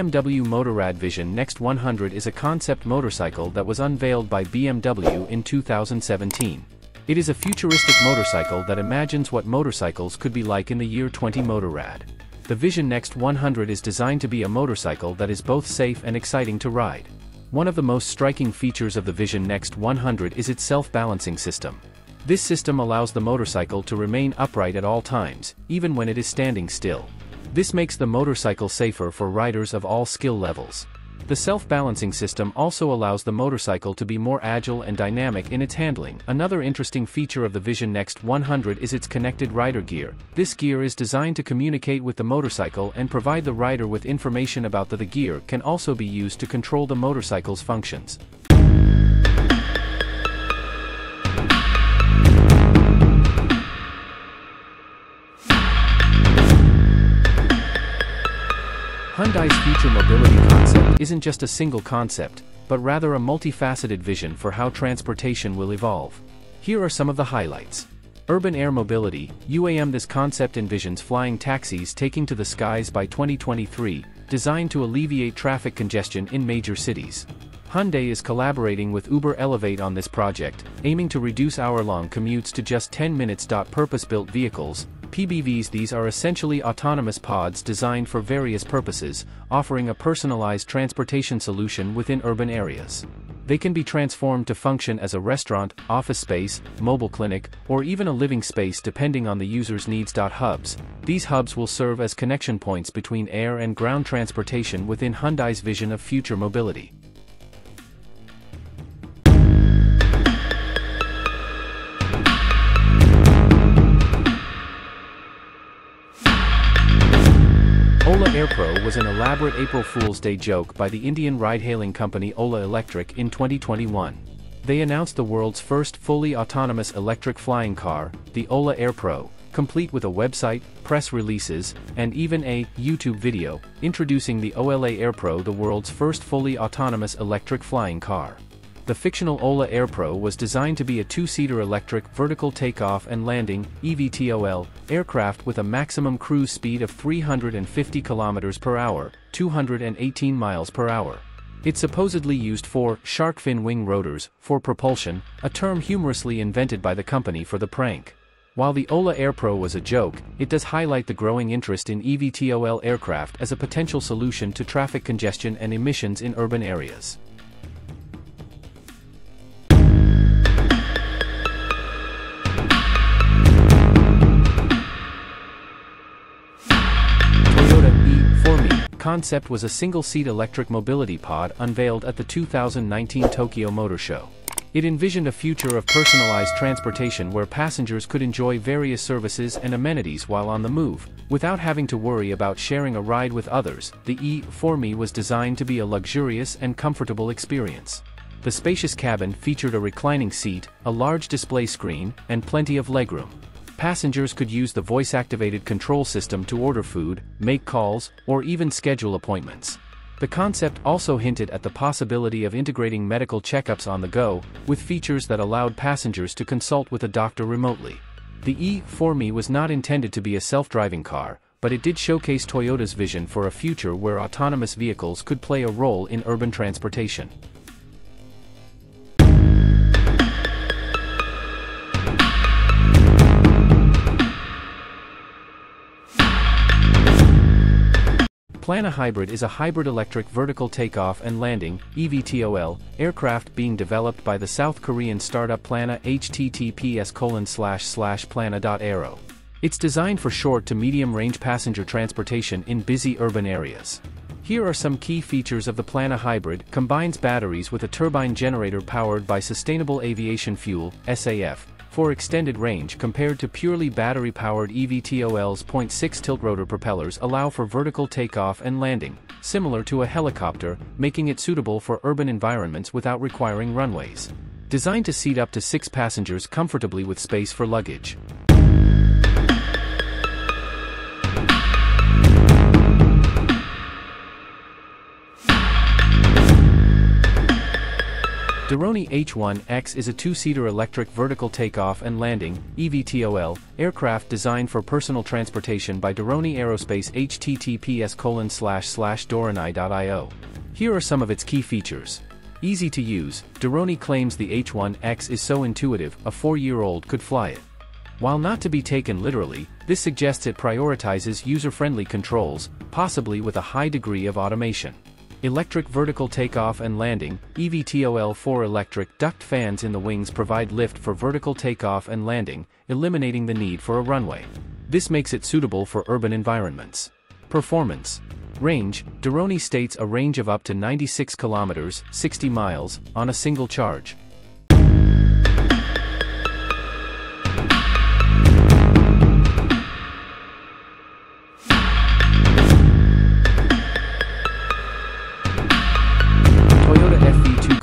BMW Motorrad Vision Next 100 is a concept motorcycle that was unveiled by BMW in 2017. It is a futuristic motorcycle that imagines what motorcycles could be like in the year 20 Motorrad. The Vision Next 100 is designed to be a motorcycle that is both safe and exciting to ride. One of the most striking features of the Vision Next 100 is its self-balancing system. This system allows the motorcycle to remain upright at all times, even when it is standing still. This makes the motorcycle safer for riders of all skill levels. The self-balancing system also allows the motorcycle to be more agile and dynamic in its handling. Another interesting feature of the Vision Next 100 is its connected rider gear. This gear is designed to communicate with the motorcycle and provide the rider with information about the, the gear can also be used to control the motorcycle's functions. Hyundai's future mobility concept isn't just a single concept, but rather a multifaceted vision for how transportation will evolve. Here are some of the highlights. Urban Air Mobility, UAM This concept envisions flying taxis taking to the skies by 2023, designed to alleviate traffic congestion in major cities. Hyundai is collaborating with Uber Elevate on this project, aiming to reduce hour-long commutes to just 10 minutes. Purpose-built vehicles, PBVs These are essentially autonomous pods designed for various purposes, offering a personalized transportation solution within urban areas. They can be transformed to function as a restaurant, office space, mobile clinic, or even a living space depending on the user's needs. Hubs. These hubs will serve as connection points between air and ground transportation within Hyundai's vision of future mobility. AirPro was an elaborate April Fool's Day joke by the Indian ride-hailing company Ola Electric in 2021. They announced the world's first fully autonomous electric flying car, the Ola AirPro, complete with a website, press releases, and even a YouTube video, introducing the OLA AirPro the world's first fully autonomous electric flying car. The fictional Ola AirPro was designed to be a two-seater electric vertical takeoff and landing (EVTOL) aircraft with a maximum cruise speed of 350 km per hour, 218 miles per hour. It supposedly used four shark fin wing rotors for propulsion, a term humorously invented by the company for the prank. While the Ola AirPro was a joke, it does highlight the growing interest in EVTOL aircraft as a potential solution to traffic congestion and emissions in urban areas. Concept was a single-seat electric mobility pod unveiled at the 2019 Tokyo Motor Show. It envisioned a future of personalized transportation where passengers could enjoy various services and amenities while on the move, without having to worry about sharing a ride with others. The E4Me was designed to be a luxurious and comfortable experience. The spacious cabin featured a reclining seat, a large display screen, and plenty of legroom passengers could use the voice-activated control system to order food, make calls, or even schedule appointments. The concept also hinted at the possibility of integrating medical checkups on the go, with features that allowed passengers to consult with a doctor remotely. The E4Me was not intended to be a self-driving car, but it did showcase Toyota's vision for a future where autonomous vehicles could play a role in urban transportation. Plana Hybrid is a hybrid electric vertical takeoff and landing EVTOL, aircraft being developed by the South Korean startup Plana https plana.aero. It's designed for short to medium-range passenger transportation in busy urban areas. Here are some key features of the Plana Hybrid, combines batteries with a turbine generator powered by Sustainable Aviation Fuel, SAF, for extended range compared to purely battery-powered EVTOL's .6 tilt tiltrotor propellers allow for vertical takeoff and landing, similar to a helicopter, making it suitable for urban environments without requiring runways. Designed to seat up to six passengers comfortably with space for luggage. Doroni H-1X is a two-seater electric vertical takeoff and landing (eVTOL) aircraft designed for personal transportation by Doroni Aerospace https doroni.io. Here are some of its key features. Easy to use, Doroni claims the H-1X is so intuitive, a four-year-old could fly it. While not to be taken literally, this suggests it prioritizes user-friendly controls, possibly with a high degree of automation. Electric vertical takeoff and landing, EVTOL-4 electric duct fans in the wings provide lift for vertical takeoff and landing, eliminating the need for a runway. This makes it suitable for urban environments. Performance. Range, Doroni states a range of up to 96 kilometers, 60 miles, on a single charge.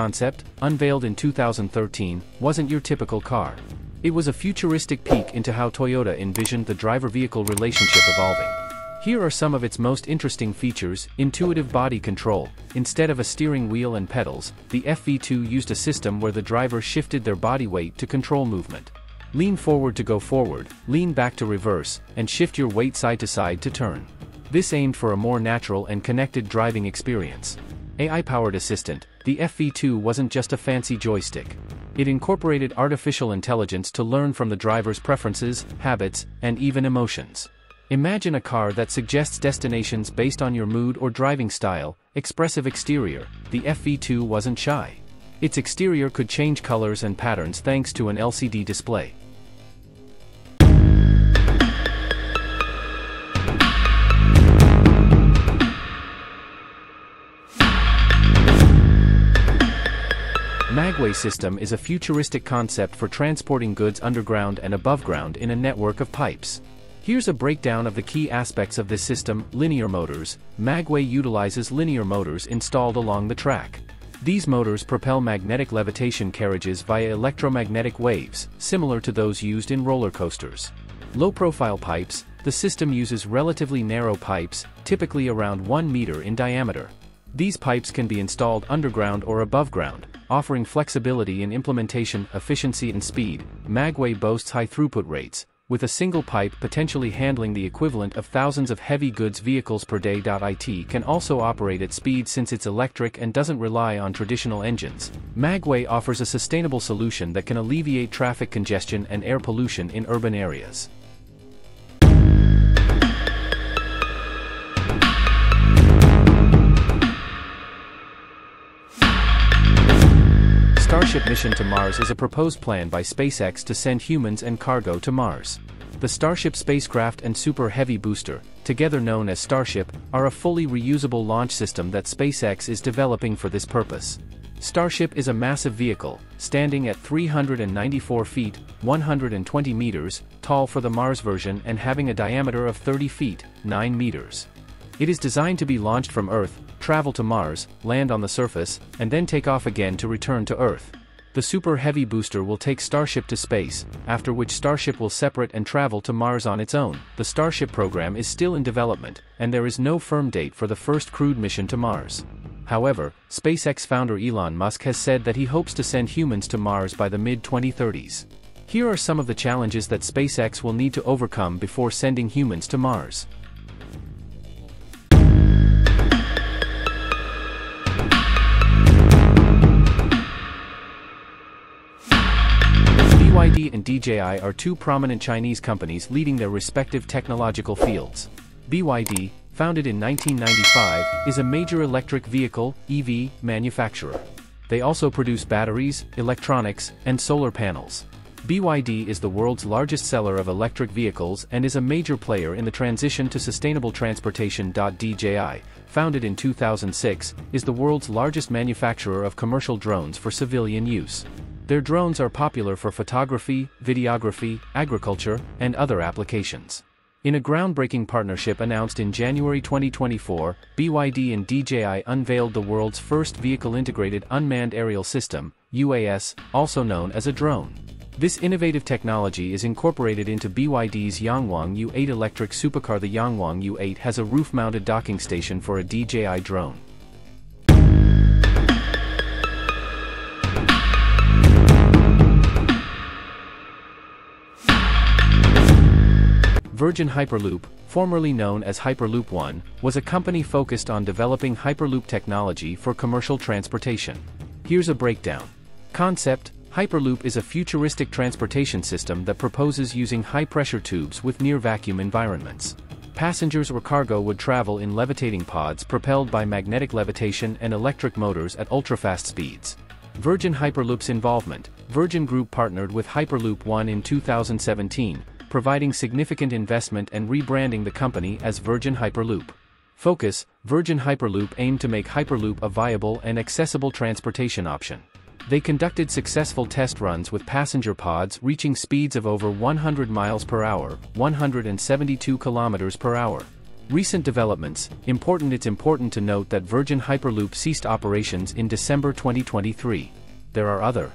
Concept, unveiled in 2013, wasn't your typical car. It was a futuristic peek into how Toyota envisioned the driver-vehicle relationship evolving. Here are some of its most interesting features, intuitive body control. Instead of a steering wheel and pedals, the FV2 used a system where the driver shifted their body weight to control movement. Lean forward to go forward, lean back to reverse, and shift your weight side to side to turn. This aimed for a more natural and connected driving experience. AI-powered assistant, the FV2 wasn't just a fancy joystick. It incorporated artificial intelligence to learn from the driver's preferences, habits, and even emotions. Imagine a car that suggests destinations based on your mood or driving style, expressive exterior, the FV2 wasn't shy. Its exterior could change colors and patterns thanks to an LCD display. Magway system is a futuristic concept for transporting goods underground and above ground in a network of pipes. Here's a breakdown of the key aspects of this system, linear motors. Magway utilizes linear motors installed along the track. These motors propel magnetic levitation carriages via electromagnetic waves, similar to those used in roller coasters. Low-profile pipes, the system uses relatively narrow pipes, typically around 1 meter in diameter. These pipes can be installed underground or above ground, offering flexibility in implementation, efficiency and speed. Magway boasts high throughput rates, with a single pipe potentially handling the equivalent of thousands of heavy goods vehicles per day. It can also operate at speed since it's electric and doesn't rely on traditional engines. Magway offers a sustainable solution that can alleviate traffic congestion and air pollution in urban areas. Starship mission to Mars is a proposed plan by SpaceX to send humans and cargo to Mars. The Starship spacecraft and Super Heavy booster, together known as Starship, are a fully reusable launch system that SpaceX is developing for this purpose. Starship is a massive vehicle, standing at 394 feet, 120 meters, tall for the Mars version and having a diameter of 30 feet, 9 meters. It is designed to be launched from Earth, travel to Mars, land on the surface, and then take off again to return to Earth. The Super Heavy booster will take Starship to space, after which Starship will separate and travel to Mars on its own. The Starship program is still in development, and there is no firm date for the first crewed mission to Mars. However, SpaceX founder Elon Musk has said that he hopes to send humans to Mars by the mid-2030s. Here are some of the challenges that SpaceX will need to overcome before sending humans to Mars. And DJI are two prominent Chinese companies leading their respective technological fields. BYD, founded in 1995, is a major electric vehicle EV, manufacturer. They also produce batteries, electronics, and solar panels. BYD is the world's largest seller of electric vehicles and is a major player in the transition to sustainable transportation. DJI, founded in 2006, is the world's largest manufacturer of commercial drones for civilian use. Their drones are popular for photography, videography, agriculture, and other applications. In a groundbreaking partnership announced in January 2024, BYD and DJI unveiled the world's first vehicle-integrated unmanned aerial system, UAS, also known as a drone. This innovative technology is incorporated into BYD's Yangwang U8 electric supercar. The Yangwang U8 has a roof-mounted docking station for a DJI drone. Virgin Hyperloop, formerly known as Hyperloop One, was a company focused on developing Hyperloop technology for commercial transportation. Here's a breakdown. Concept Hyperloop is a futuristic transportation system that proposes using high pressure tubes with near vacuum environments. Passengers or cargo would travel in levitating pods propelled by magnetic levitation and electric motors at ultra-fast speeds. Virgin Hyperloop's involvement Virgin Group partnered with Hyperloop One in 2017, providing significant investment and rebranding the company as Virgin Hyperloop. Focus Virgin Hyperloop aimed to make Hyperloop a viable and accessible transportation option. They conducted successful test runs with passenger pods reaching speeds of over 100 miles per hour, 172 kilometers per hour. Recent developments, important It's important to note that Virgin Hyperloop ceased operations in December 2023. There are other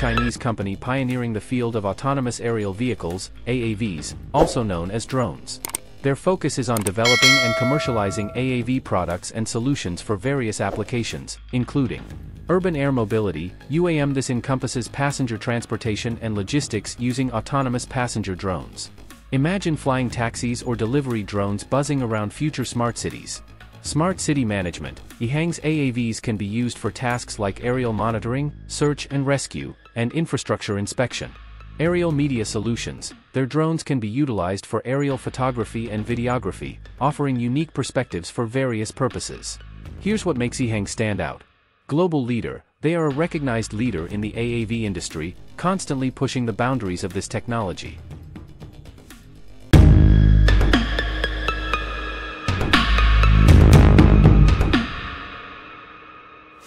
Chinese company pioneering the field of autonomous aerial vehicles, AAVs, also known as drones. Their focus is on developing and commercializing AAV products and solutions for various applications, including urban air mobility, UAM. This encompasses passenger transportation and logistics using autonomous passenger drones. Imagine flying taxis or delivery drones buzzing around future smart cities. Smart City Management, EHang's AAVs can be used for tasks like aerial monitoring, search and rescue, and infrastructure inspection. Aerial Media Solutions, their drones can be utilized for aerial photography and videography, offering unique perspectives for various purposes. Here's what makes EHang stand out. Global leader, they are a recognized leader in the AAV industry, constantly pushing the boundaries of this technology.